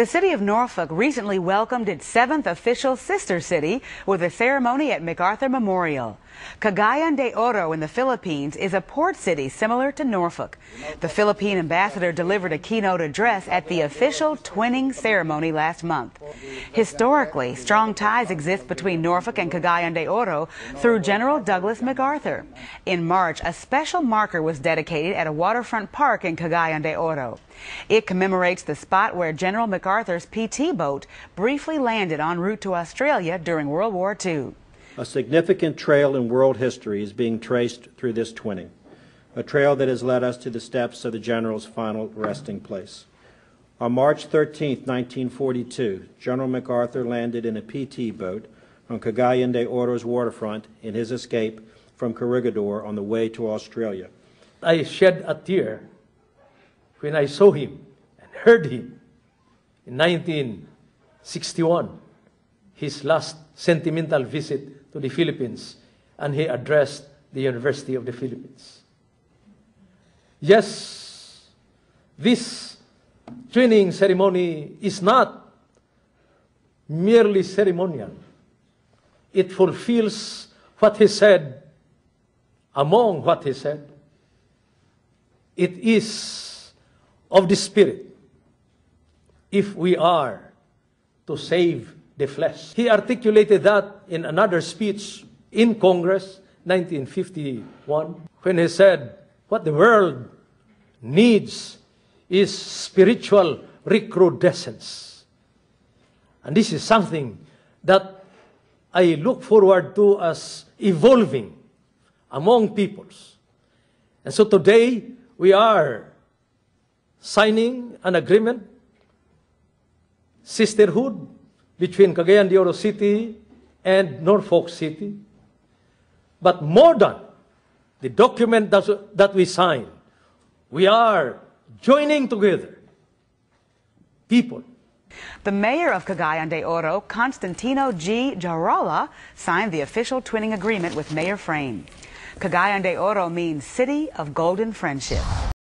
The city of Norfolk recently welcomed its seventh official sister city with a ceremony at MacArthur Memorial. Cagayan de Oro in the Philippines is a port city similar to Norfolk. The Philippine ambassador delivered a keynote address at the official twinning ceremony last month. Historically, strong ties exist between Norfolk and Cagayan de Oro through General Douglas MacArthur. In March, a special marker was dedicated at a waterfront park in Cagayan de Oro. It commemorates the spot where General MacArthur's PT boat briefly landed en route to Australia during World War II. A significant trail in world history is being traced through this twinning, a trail that has led us to the steps of the General's final resting place. On March 13, 1942, General MacArthur landed in a PT boat on Cagayan de Oro's waterfront in his escape from Corregidor on the way to Australia. I shed a tear when I saw him and heard him in 1961, his last sentimental visit to the Philippines and he addressed the University of the Philippines. Yes, this training ceremony is not merely ceremonial. It fulfills what he said, among what he said. It is of the Spirit if we are to save the flesh. He articulated that in another speech in Congress, 1951, when he said, What the world needs is spiritual recrudescence. And this is something that I look forward to as evolving among peoples. And so today we are signing an agreement, sisterhood, between Cagayan de Oro City and Norfolk City. But more than the document that, we signed, we are joining together people. The mayor of Cagayan de Oro, Constantino G. Jaraula, signed the official twinning agreement with Mayor Fraim. Cagayan de Oro means City of Golden Friendship.